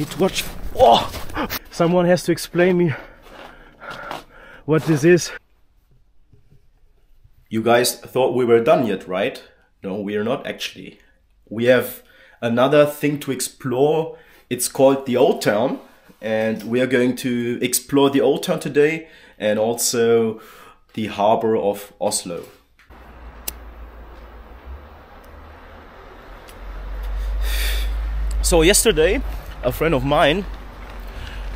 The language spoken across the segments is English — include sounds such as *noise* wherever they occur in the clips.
Need to watch. Oh, someone has to explain me what this is. You guys thought we were done yet, right? No, we are not actually. We have another thing to explore. It's called the Old Town, and we are going to explore the Old Town today and also the harbor of Oslo. So yesterday, a friend of mine,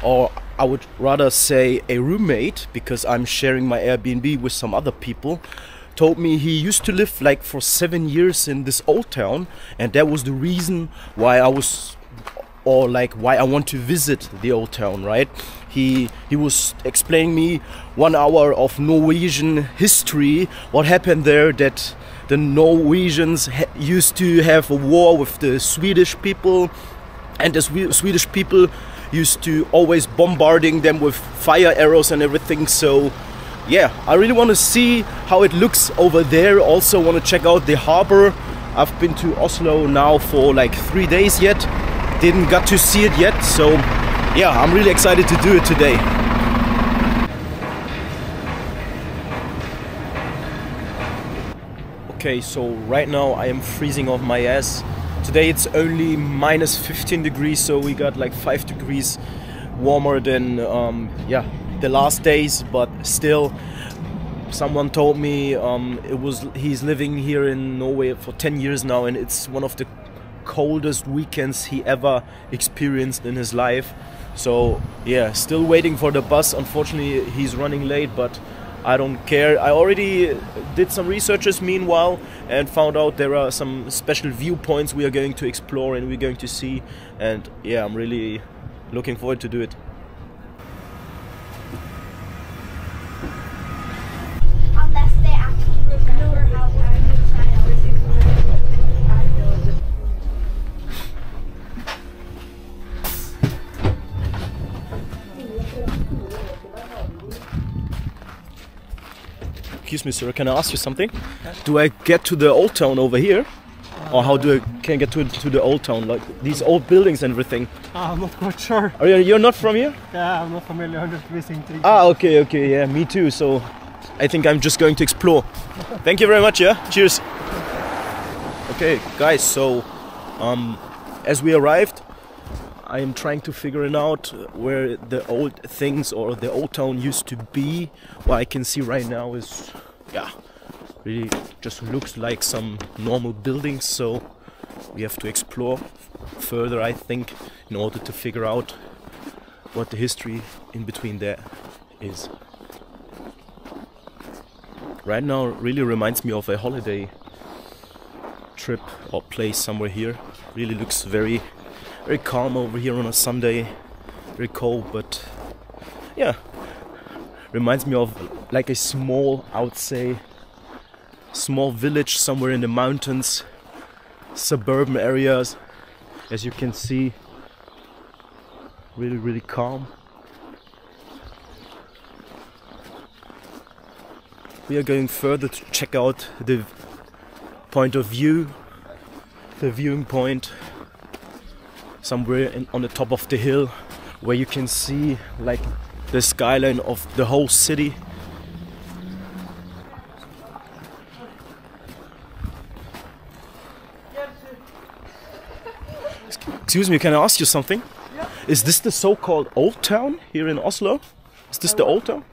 or I would rather say a roommate, because I'm sharing my Airbnb with some other people, told me he used to live like for seven years in this old town, and that was the reason why I was, or like why I want to visit the old town, right? He he was explaining me one hour of Norwegian history, what happened there, that the Norwegians used to have a war with the Swedish people, and the Swe- Swedish people used to always bombarding them with fire arrows and everything. So, yeah, I really want to see how it looks over there. Also, want to check out the harbor. I've been to Oslo now for like three days yet. Didn't got to see it yet. So, yeah, I'm really excited to do it today. Okay, so right now I am freezing off my ass. Today it's only minus 15 degrees, so we got like 5 degrees warmer than um, yeah the last days, but still. Someone told me um, it was he's living here in Norway for 10 years now, and it's one of the coldest weekends he ever experienced in his life. So yeah, still waiting for the bus. Unfortunately, he's running late, but I don't care. I already did some researches meanwhile and found out there are some special viewpoints we are going to explore and we're going to see. And yeah, I'm really looking forward to do it. Excuse me, sir. Can I ask you something? Do I get to the old town over here, or how do I can I get to to the old town, like these old buildings and everything? I'm not quite sure. Are you you're not from here? Yeah, I'm not familiar. I'm just visiting. Ah, okay, okay, yeah, me too. So I think I'm just going to explore. Thank you very much, yeah. Cheers. Okay, guys, so um, as we arrived, I am trying to figure it out where the old things or the old town used to be. What I can see right now is, yeah, really just looks like some normal buildings. So we have to explore further, I think, in order to figure out what the history in between there is. Right now, really reminds me of a holiday trip or place somewhere here. Really looks very, very calm over here on a Sunday. Very cold, but yeah, reminds me of like a small, I would say, small village somewhere in the mountains, suburban areas. As you can see, really, really calm. We are going further to check out the point of view, the viewing point, somewhere in, on the top of the hill, where you can see like the skyline of the whole city. Excuse me, can I ask you something? Is this the so-called old town here in Oslo? Is this the old town?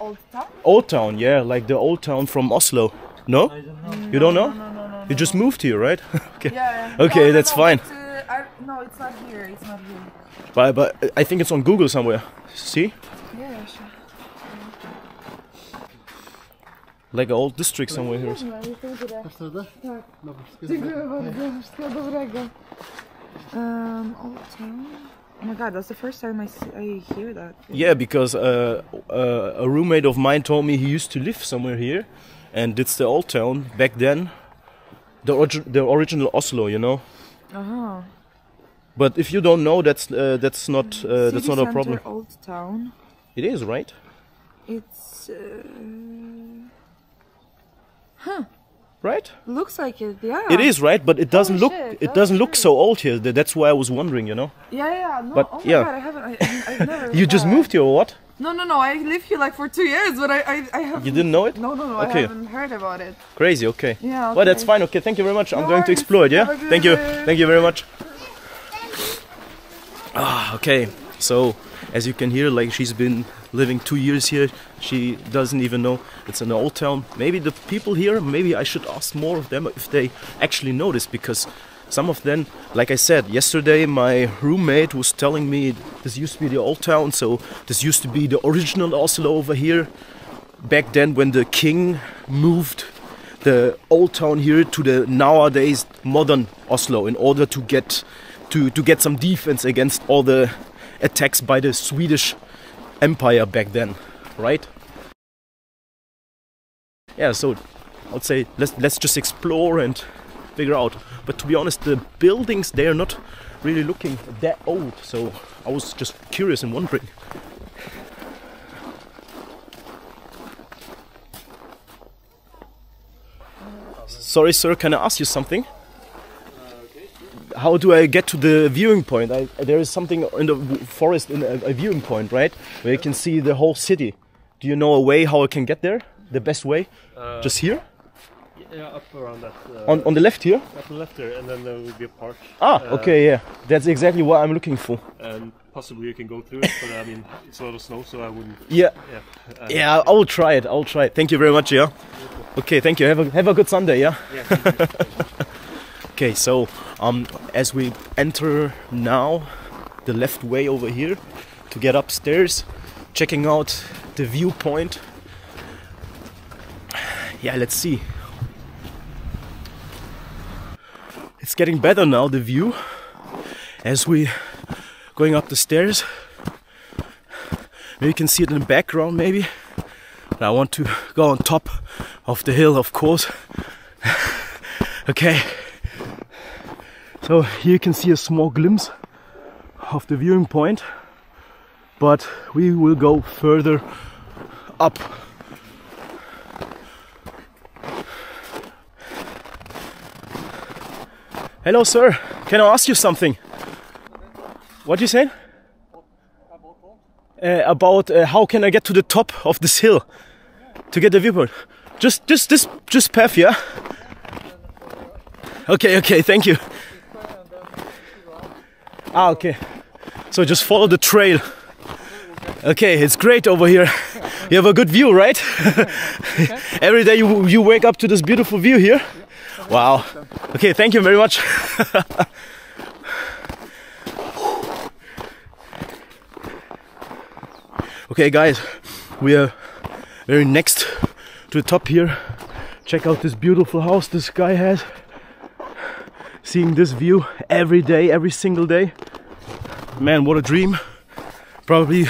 Old Town? Old town, yeah, like the old town from Oslo. No? You don't know? No, no, no, You just moved here, right? *laughs* okay. Yeah. Okay, No, no, that's fine. But, uh, I, no, it's not here. It's not here. But, but I think it's on Google somewhere. See? Yeah, sure. Like an old district somewhere here. Dziękuję bardzo. Wszystkiego dobrego. Um, Old Town? Oh my god, that's the first time I, see, I hear that. Yeah, because uh, uh, a roommate of mine told me he used to live somewhere here, and it's the old town back then. The, origi- the original Oslo, you know. Uh-huh. But if you don't know, that's uh, that's not uh, that's not a Center, problem. Old Town. It is right. It's. Uh... Huh. right? Looks like it, yeah. It is, right? But it doesn't look shit, it doesn't look true. so old here. That's why I was wondering, you know. Yeah, yeah, no. But, oh my yeah. god, I haven't. I, I've never. *laughs* You just moved here or what? No, no, no. I live here like for two years, but I, I, I have. You didn't know it? No, no, no. Okay. I haven't heard about it. Crazy, okay. Yeah. Well, that's fine. Okay, thank you very much. I'm No going to worries. explore it, yeah? Thank you. Thank you very much. Ah, okay. So, as you can hear, like she's been living two years here. She doesn't even know it's an old town. Maybe the people here, maybe I should ask more of them if they actually know this because some of them, like I said yesterday, my roommate was telling me this used to be the old town. So, this used to be the original Oslo over here back then when the king moved the old town here to the nowadays modern Oslo in order to get to, to get some defense against all the attacks by the Swedish Empire back then, right? Yeah, so I'd say let's let's just explore and figure out. But to be honest, the buildings they are not really looking that old. So I was just curious and wondering. Sorry, sir, can I ask you something? How do I get to the viewing point? I, there is something in the forest in a, a viewing point, right? Where you can see the whole city. Do you know a way how I can get there? The best way? Just here? Yeah, up around that. Uh, On, on the left here? up the left there, and then there will be a park. Ah, Uh, okay, yeah. That's exactly what I'm looking for. And possibly you can go through it, but I mean, it's a lot of snow, so I wouldn't. Yeah, Yeah. Uh, yeah, I will try it. I will try it. Thank you very much, yeah. Okay, thank you. Have a have a good Sunday, yeah. yeah. *laughs* Okay, so um, as we enter now the left way over here to get upstairs, checking out the viewpoint. Yeah, let's see. It's getting better now, the view, as we going up the stairs. Maybe you can see it in the background, maybe. And I want to go on top of the hill, of course. *laughs* okay. So here you can see a small glimpse of the viewing point, but we will go further up. Hello, sir. Can I ask you something? What you saying? Uh, about uh, how can I get to the top of this hill to get the viewpoint? Just, just this, just path, yeah. Okay, okay, thank you. Ah, okay. So just follow the trail. Okay, it's great over here. You have a good view, right? *laughs* Every day you you wake up to this beautiful view here. Wow. Okay, thank you very much. *laughs* okay, guys, we are very next to the top here. Check out this beautiful house this guy has seeing this view every day, every single day. Man, what a dream. Probably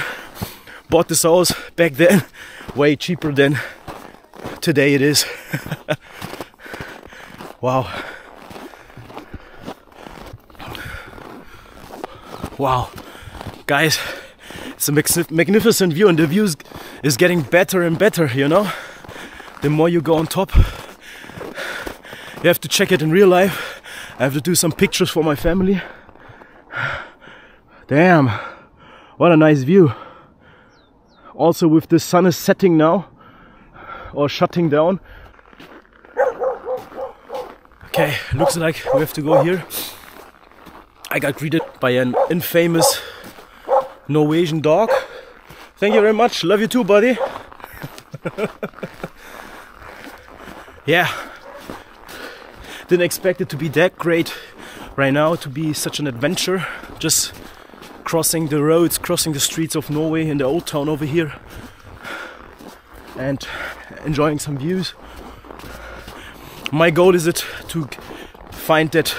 bought this house back then *laughs* way cheaper than today it is. *laughs* wow. Wow. Guys, it's a magnificent view and the view is- is getting better and better, you know? The more you go on top, you have to check it in real life. I have to do some pictures for my family. Damn, what a nice view. Also, with the sun is setting now or shutting down. Okay, looks like we have to go here. I got greeted by an infamous Norwegian dog. Thank you very much. Love you too, buddy. *laughs* yeah, didn't expect it to be that great right now to be such an adventure. Just crossing the roads crossing the streets of norway in the old town over here. And enjoying some views. My goal is it to find that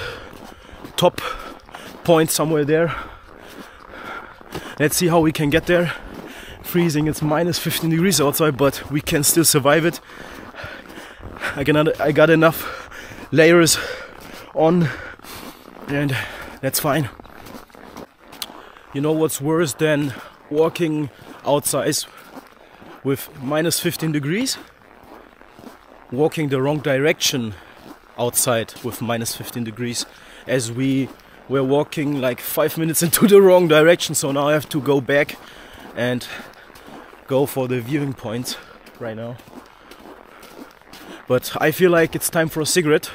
top point somewhere there. Let's see how we can get there. Freezing it's minus 15 degrees outside but we can still survive it. I got i got enough layers on and that's fine. You know what's worse than walking outside with minus 15 degrees? Walking the wrong direction outside with minus 15 degrees as we were walking like five minutes *laughs* into the wrong direction. So now I have to go back and go for the viewing point right now but I feel like it's time for a cigarette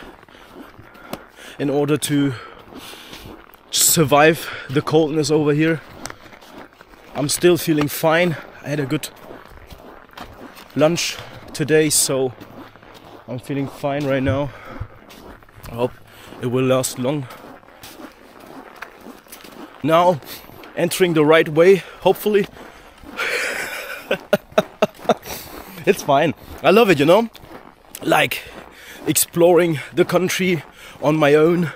in order to survive the coldness over here. I'm still feeling fine. I had a good lunch today so I'm feeling fine right now. I hope it will last long. Now entering the right way hopefully. *laughs* It's fine. I love it you know like exploring the country on my own.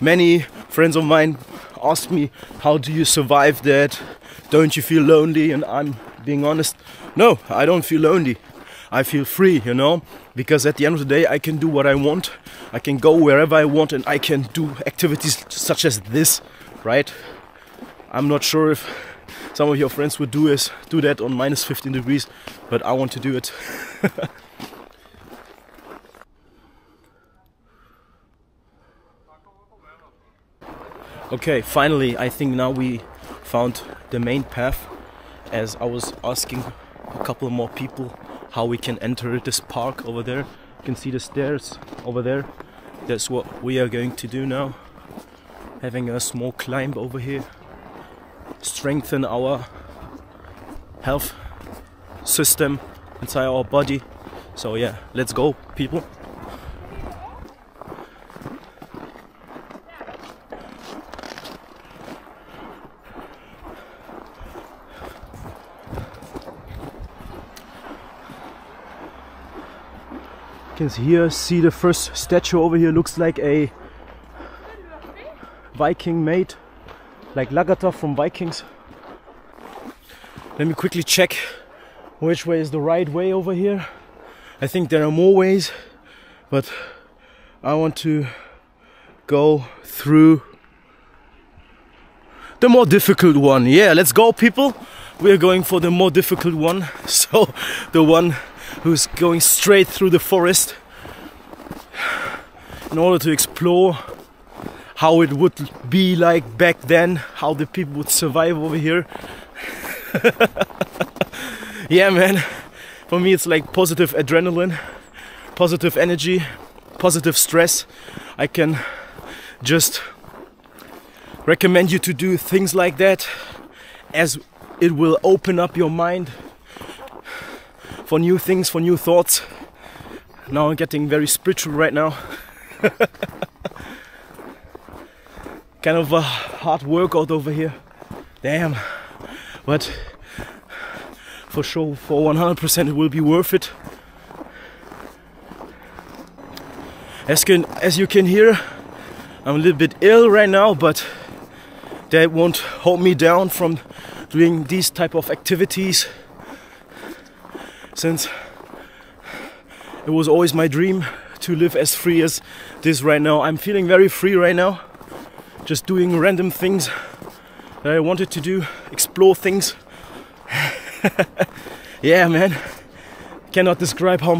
Many friends of mine ask me how do you survive that? Don't you feel lonely? And i'm being honest no i don't feel lonely. I feel free you know because at the end of the day i can do what i want. I can go wherever i want and i can do activities such as this right? I'm not sure if some of your friends would do is do that on minus 15 degrees but i want to do it *laughs* okay finally i think now we found the main path. As i was asking a couple more people how we can enter this park over there. You can see the stairs over there. That's what we are going to do now. Having a small climb over here. Strengthen our health system inside our body. So yeah let's go people can here. See the first statue over here. Looks like a Viking made like Lagertha from Vikings. Let me quickly check which way is the right way over here. I think there are more ways but I want to go through the more difficult one. Yeah let's go people. We're going for the more difficult one. *laughs* So the one who's going straight through the forest in order to explore how it would be like back then, how the people would survive over here. *laughs* yeah, man. For me, it's like positive adrenaline, positive energy, positive stress. I can just recommend you to do things like that as it will open up your mind for new things, for new thoughts. Now I'm getting very spiritual right now. *laughs* kind of a hard workout over here. Damn. But for sure, for 100% it will be worth it. As, can, as you can hear, I'm a little bit ill right now, but that won't hold me down from doing these type of activities since it was always my dream to live as free as this right now. I'm feeling very free right now, just doing random things that I wanted to do, explore things. *laughs* yeah, man, cannot describe how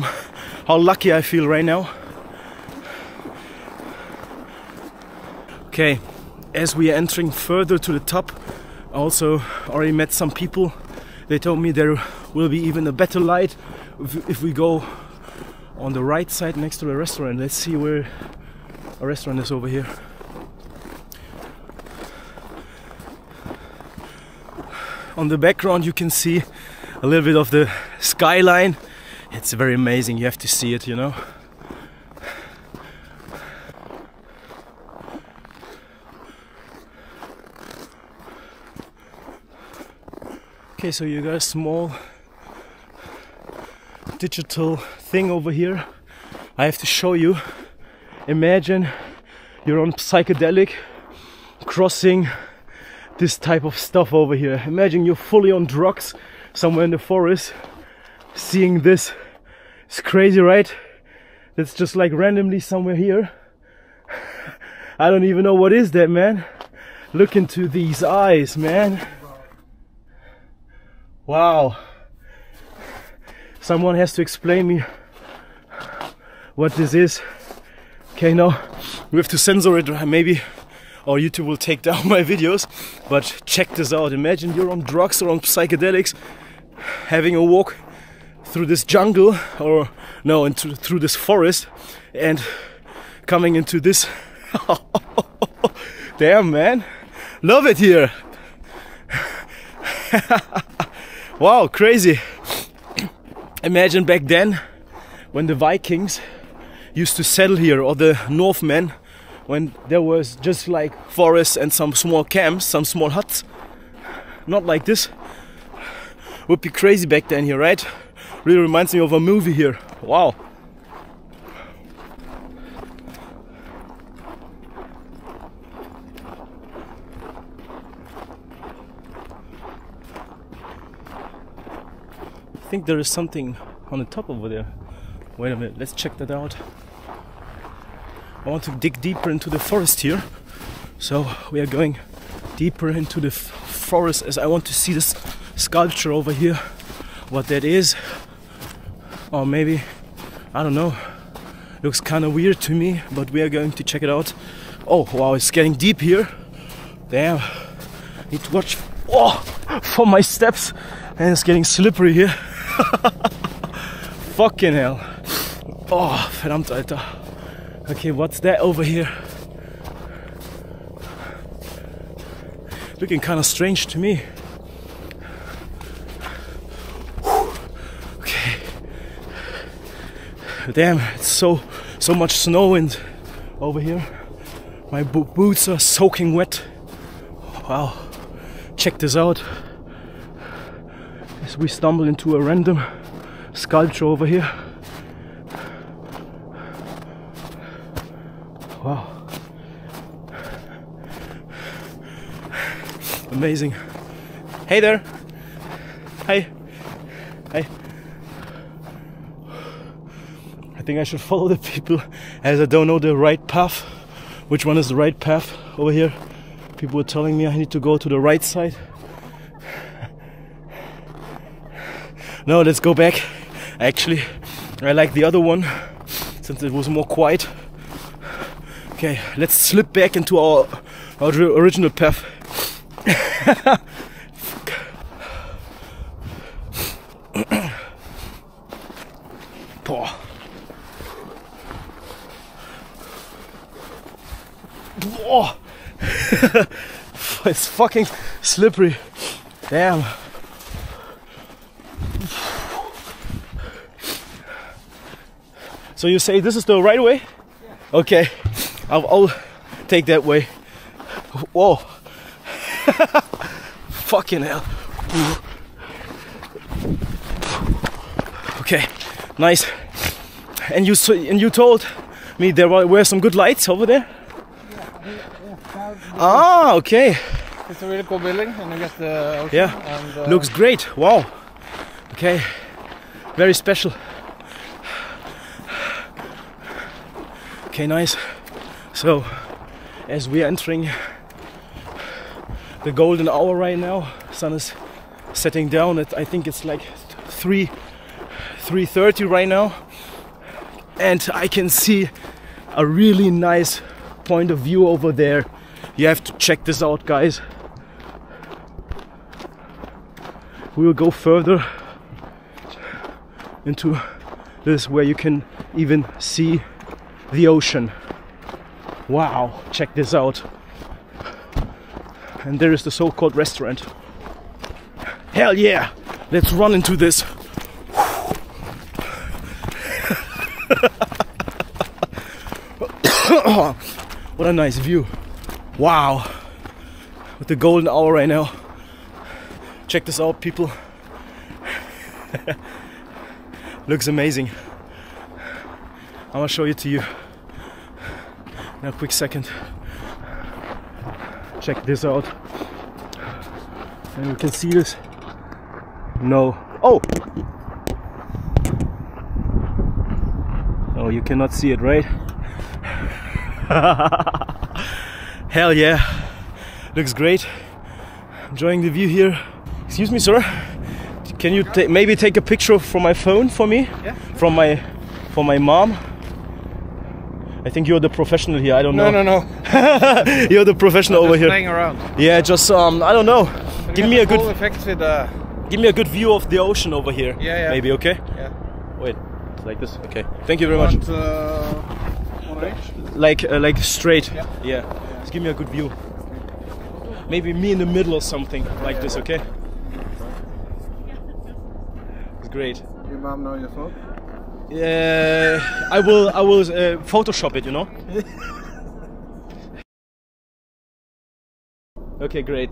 how lucky I feel right now. Okay, as we are entering further to the top, I also already met some people. They told me there will be even a better light if, we go on the right side next to the restaurant. Let's see where a restaurant is over here. On the background you can see a little bit of the skyline. It's very amazing, you have to see it, you know. Okay, so you got a small digital thing over here. I have to show you. Imagine you're on psychedelic crossing this type of stuff over here. Imagine you're fully on drugs somewhere in the forest seeing this. It's crazy, right? It's just like randomly somewhere here. I don't even know what is that, man. Look into these eyes, man. Wow someone has to explain me what this is Okay, now we have to censor it maybe or YouTube will take down *laughs* my videos. But check this out. Imagine you're on drugs or on psychedelics having a walk through this jungle or no into through this forest and coming into this *laughs* damn man love it here *laughs* wow crazy imagine back then when the vikings used to settle here or the northmen when there was just like forests and some small camps some small huts. Not like this. Would be crazy back then here right? Really reminds me of a movie here. Wow think there is something on the top over there. Wait a minute, let's check that out. I want to dig deeper into the forest here. So we are going deeper into the forest as I want to see this sculpture over here. What that is. Or maybe, I don't know. Looks kind of weird to me, but we are going to check it out. Oh, wow, it's getting deep here. Damn. Need to watch oh, for my steps. And it's getting slippery here. *laughs* Fucking hell. Oh, verdammt, Alter. Okay, what's that over here? Looking kind of strange to me. Okay. Damn, it's so so much snow and over here. My bo- boots are soaking wet. Wow. Check this out. We stumble into a random sculpture over here. Wow. Amazing. Hey there. Hey. Hey. I think I should follow the people as I don't know the right path. Which one is the right path over here? People were telling me I need to go to the right side. No, let's go back. Actually, I like the other one since it was more quiet. Okay, let's slip back into our, our original path. *coughs* Boah. *laughs* It's fucking slippery. Damn. So you say this is the right way? Okay, I'll, I'll take that way. Whoa. *laughs* Fucking hell. Okay, nice. And you and you told me there were, some good lights over there. Ah, okay. It's a really cool building, and you get the ocean. Yeah, And, uh, looks great. Wow. Okay, very special. Okay, nice. So, as we are entering the golden hour right now, sun is setting down. At, I think it's like three, three thirty right now, and I can see a really nice point of view over there. You have to check this out, guys. we will go further into this where you can even see the ocean. Wow, check this out. And there is the so called restaurant. Hell yeah! Let's run into this. *laughs* what a nice view. Wow. With the golden hour right now. Check this out, people. *laughs* Looks amazing. I'm gonna show it to you in a quick second. Check this out. And you can see this. No. Oh! Oh, you cannot see it, right? *laughs* Hell yeah. Looks great. Enjoying the view here. Excuse me, sir. Can you maybe take a picture from my phone for me? Yeah. From my, for my mom. I think you're the professional here. I don't No, know. no, no. No. *laughs* you're the professional over here. playing around. Yeah, just um, I don't know. Give me a good, effects with uh, give me a good view of the ocean over here. Yeah, yeah. Maybe okay. Yeah. Wait, it's like this. Okay. Thank you very much. want, uh. Like, uh, like straight. Yeah. Yeah. Just give me a good view. Maybe me in the middle or something like this. Okay. It's great. Your mom know your phone? Uh, I will, I will uh, Photoshop it. You know. okay, great.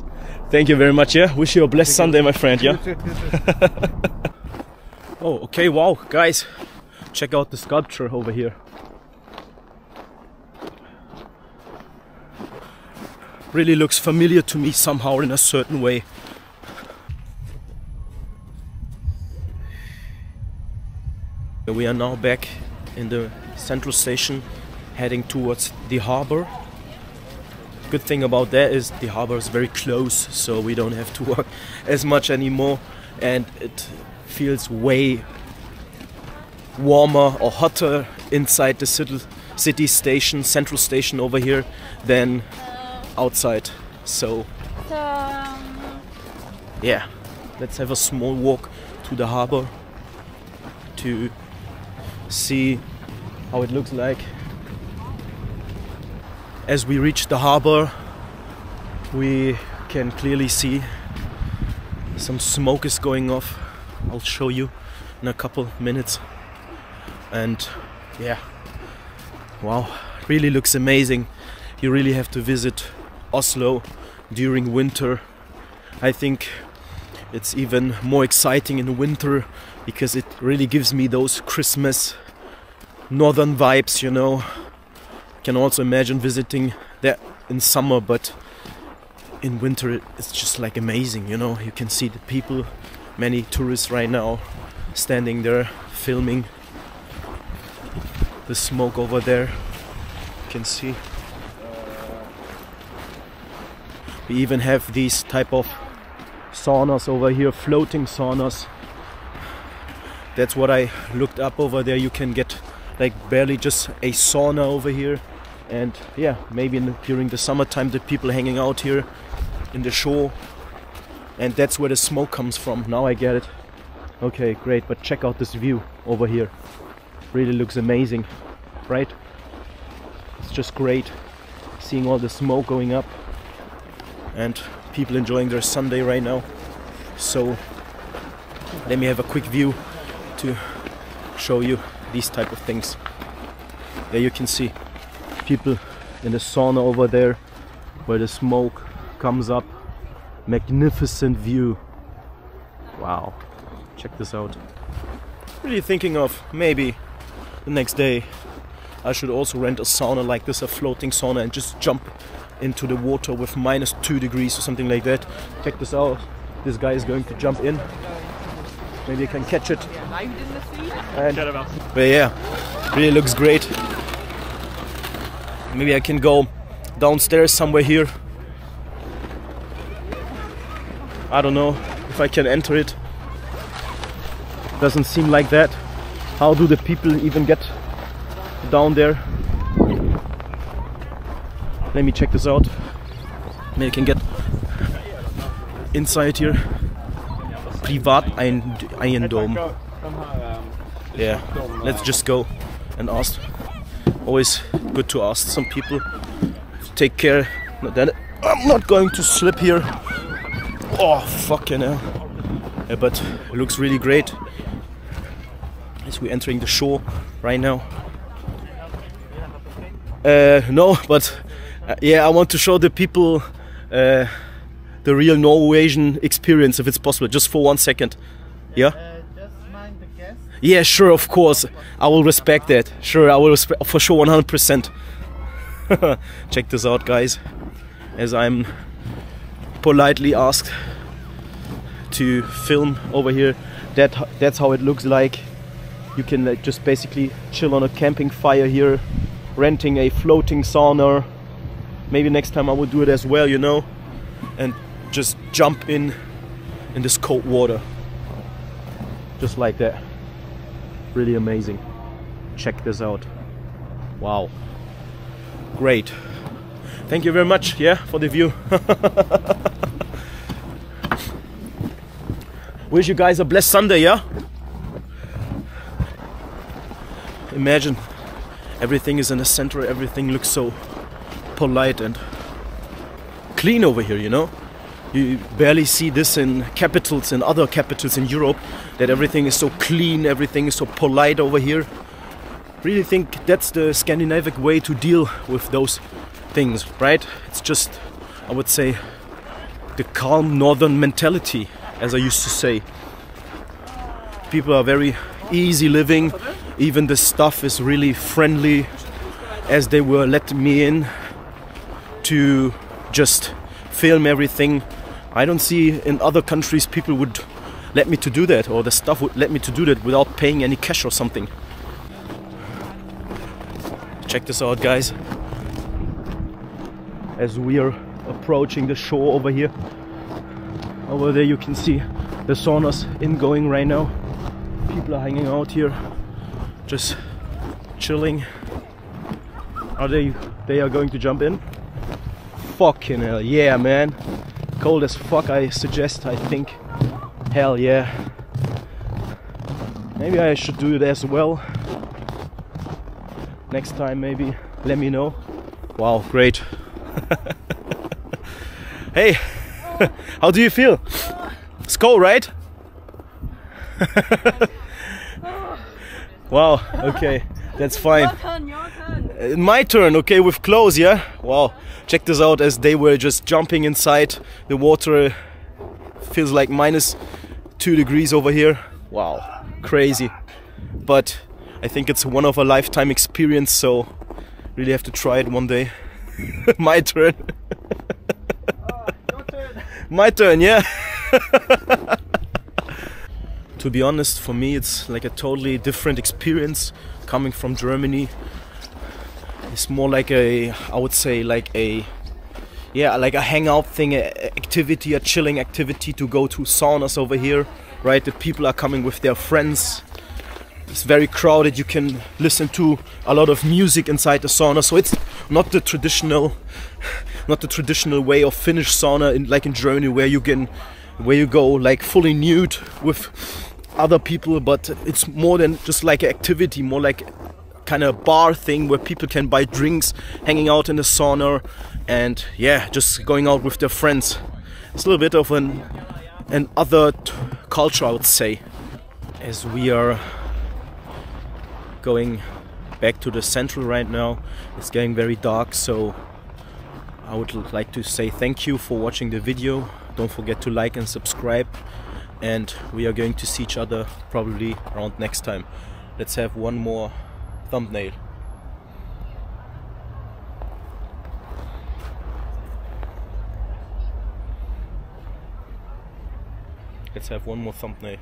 Thank you very much. Yeah. Wish you a blessed Sunday, my friend. Yeah. *laughs* Oh, okay, wow, guys, check out the sculpture over here. Really looks familiar to me somehow in a certain way. We are now back in the central station heading towards the harbor. Good thing about that is the harbor is very close, so we don't have to walk *laughs* as much anymore, and it feels way warmer or hotter inside the city, city station, central station over here, than outside. So um, yeah, let's have a small walk to the harbor to see how it looks like. As we reach the harbor, we can clearly see some smoke is going off. I'll show you in a couple minutes. And yeah, wow, really looks amazing. You really have to visit Oslo during winter. I think it's even more exciting in the winter because it really gives me those Christmas northern vibes, you know. Can also imagine visiting there in summer, but in winter it's just like amazing, you know. You can see the people, many tourists right now standing there filming the smoke over there. You can see. We even have these type of saunas over here, floating saunas. That's what I looked up over there. You can get like barely just a sauna over here, and yeah, maybe the, during the summertime the people hanging out here in the shore, and that's where the smoke comes from. Now I get it. Okay, great. But check out this view over here. Really looks amazing, right? It's just great seeing all the smoke going up and people enjoying their Sunday right now. So let me have a quick view to show you these type of things. There you can see people in the sauna over there where the smoke comes up. Magnificent view. Wow. Check this out. Really thinking of maybe the next day I should also rent a sauna like this, a floating sauna, and just jump into the water with minus two degrees or something like that. Check this out. This guy is going to jump in. Maybe I can catch it. And, but yeah, really looks great. Maybe I can go downstairs somewhere here. I don't know if I can enter it. Doesn't seem like that. How do the people even get down there? Let me check this out. Maybe I can get inside here. Private iron dome. Yeah, let's just go and ask. Always good to ask some people. Take care. That I'm not going to slip here. Oh, fucking hell. Yeah, but it looks really great. As we're entering the shore right now. Uh, no, but uh, yeah, I want to show the people uh, the real Norwegian experience, if it's possible, just for one second. Yeah. Yeah, sure, of course. I will respect that. Sure, I will respect for sure, 100%. *laughs* Check this out, guys. As I'm politely asked to film over here, that that's how it looks like. You can like, just basically chill on a camping fire here, renting a floating sauna. Maybe next time I will do it as well, you know, and just jump in in this cold water, just like that. Really amazing. Check this out. Wow. Great. Thank you very much, yeah, for the view. *laughs* Wish you guys a blessed Sunday, yeah? Imagine everything is in the center, everything looks so polite and clean over here, you know? You barely see this in capitals in other capitals in Europe that everything is so clean, everything is so polite over here. Really think that's the Scandinavian way to deal with those things, right? It's just, I would say, the calm northern mentality, as I used to say. People are very easy living, even the stuff is really friendly, as they were letting me in to just film everything. I don't see in other countries people would let me to do that, or the staff would let me to do that without paying any cash or something. Check this out, guys. As we are approaching the shore over here, over there you can see the saunas ingoing right now. People are hanging out here, just chilling. Are they? They are going to jump in. Fucking hell, yeah, man. Cold as fuck. I suggest. I think. Hell yeah. Maybe I should do it as well. Next time, maybe. Let me know. Wow, great. *laughs* hey, *laughs* how do you feel? It's cold, right? *laughs* wow, okay, that's fine. Uh, Uh, my turn, okay, with clothes, yeah? Wow, check this out as they were just jumping inside the water. Feels like minus two degrees over here. Wow, crazy. But I think it's one of a lifetime experience, so really have to try it one day. *laughs* My turn. *laughs* My turn, yeah. *laughs* to be honest, for me, it's like a totally different experience coming from Germany. It's more like a, I would say, like a, yeah, like a hangout thing, a activity, a chilling activity to go to saunas over here, right? The people are coming with their friends. It's very crowded. You can listen to a lot of music inside the sauna, so it's not the traditional, not the traditional way of Finnish sauna, in, like in Germany, where you can, where you go like fully nude with other people, but it's more than just like an activity, more like kind of bar thing where people can buy drinks, hanging out in the sauna, and yeah, just going out with their friends. It's a little bit of an an other culture, I would say, as we are going back to the central right now. It's getting very dark, so I would like to say thank you for watching the video. Don't forget to like and subscribe, and we are going to see each other probably around next time. Let's have one more thumbnail. Let's have one more thumbnail.